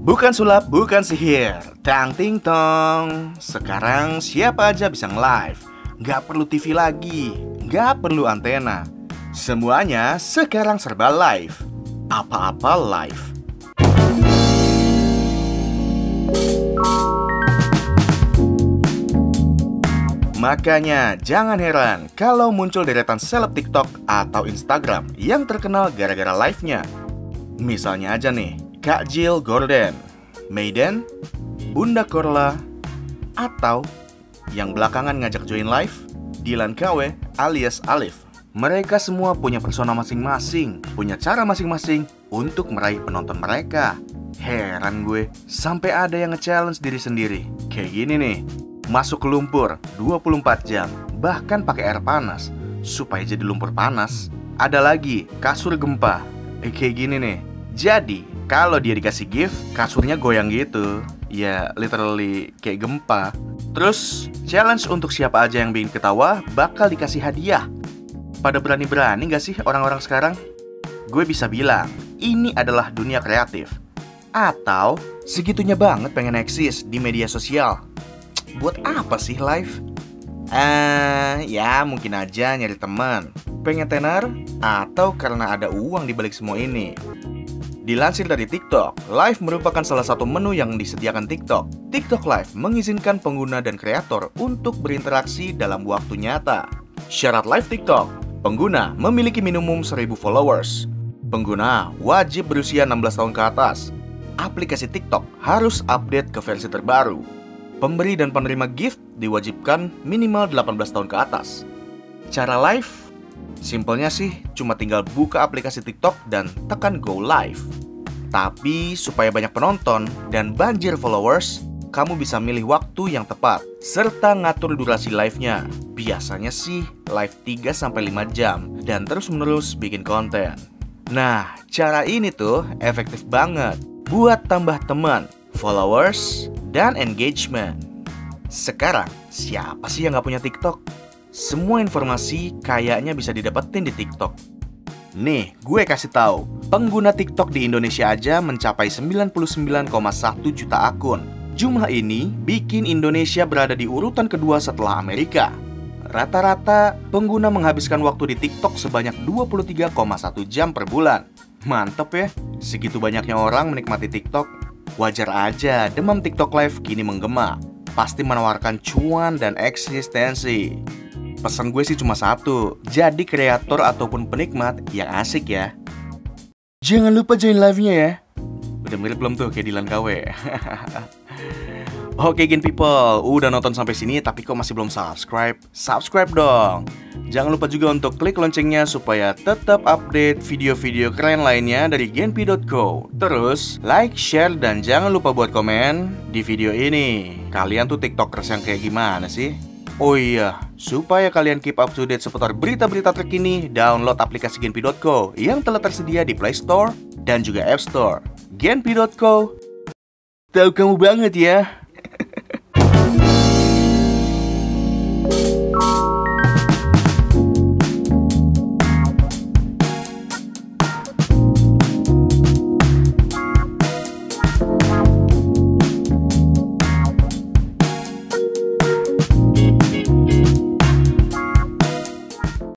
Bukan sulap, bukan sihir. Tang ting tong. Sekarang siapa aja bisa nge-live? Gak perlu TV lagi. Gak perlu antena. Semuanya sekarang serba live. Apa-apa live. Makanya jangan heran kalau muncul deretan seleb TikTok atau Instagram yang terkenal gara-gara live-nya. Misalnya aja nih, Kak Jill Gordon, Maiden, Bunda Korla, atau yang belakangan ngajak join live, Dylan KW alias Alif. Mereka semua punya persona masing-masing, punya cara masing-masing untuk meraih penonton mereka. Heran gue, sampai ada yang nge-challenge diri sendiri. Kayak gini nih, masuk ke lumpur 24 jam, bahkan pakai air panas supaya jadi lumpur panas. Ada lagi kasur gempa. Eh, kayak gini nih. Jadi, kalau dia dikasih gift, kasurnya goyang gitu. Ya, literally kayak gempa. Terus, challenge untuk siapa aja yang bikin ketawa bakal dikasih hadiah. Pada berani-berani gak sih orang-orang sekarang? Gue bisa bilang, ini adalah dunia kreatif. Atau segitunya banget pengen eksis di media sosial. Buat apa sih live? Eh, uh, ya mungkin aja nyari teman. Pengen tenar? Atau karena ada uang di balik semua ini? Dilansir dari TikTok, Live merupakan salah satu menu yang disediakan TikTok. TikTok Live mengizinkan pengguna dan kreator untuk berinteraksi dalam waktu nyata. Syarat Live TikTok, pengguna memiliki minimum 1000 followers. Pengguna wajib berusia 16 tahun ke atas. Aplikasi TikTok harus update ke versi terbaru. Pemberi dan penerima gift diwajibkan minimal 18 tahun ke atas. Cara live? Simpelnya sih cuma tinggal buka aplikasi TikTok dan tekan go live. Tapi supaya banyak penonton dan banjir followers, kamu bisa milih waktu yang tepat serta ngatur durasi live-nya. Biasanya sih live 3 5 jam dan terus-menerus bikin konten. Nah, cara ini tuh efektif banget buat tambah teman, followers, dan engagement. Sekarang, siapa sih yang gak punya TikTok? Semua informasi kayaknya bisa didapetin di TikTok. Nih, gue kasih tahu, pengguna TikTok di Indonesia aja mencapai 99,1 juta akun. Jumlah ini bikin Indonesia berada di urutan kedua setelah Amerika. Rata-rata pengguna menghabiskan waktu di TikTok sebanyak 23,1 jam per bulan. Mantep ya, segitu banyaknya orang menikmati TikTok Wajar aja demam TikTok Live kini menggema Pasti menawarkan cuan dan eksistensi Pesan gue sih cuma satu Jadi kreator ataupun penikmat yang asik ya Jangan lupa join live-nya ya Udah mirip belum tuh kayak Dilan KW Oke Gen People, udah nonton sampai sini tapi kok masih belum subscribe? Subscribe dong! Jangan lupa juga untuk klik loncengnya supaya tetap update video-video keren lainnya dari genpi.co Terus, like, share, dan jangan lupa buat komen di video ini Kalian tuh tiktokers yang kayak gimana sih? Oh iya, supaya kalian keep up to date seputar berita-berita terkini, download aplikasi genpi.co yang telah tersedia di Play Store dan juga App Store. Genpi.co Tahu kamu banget ya.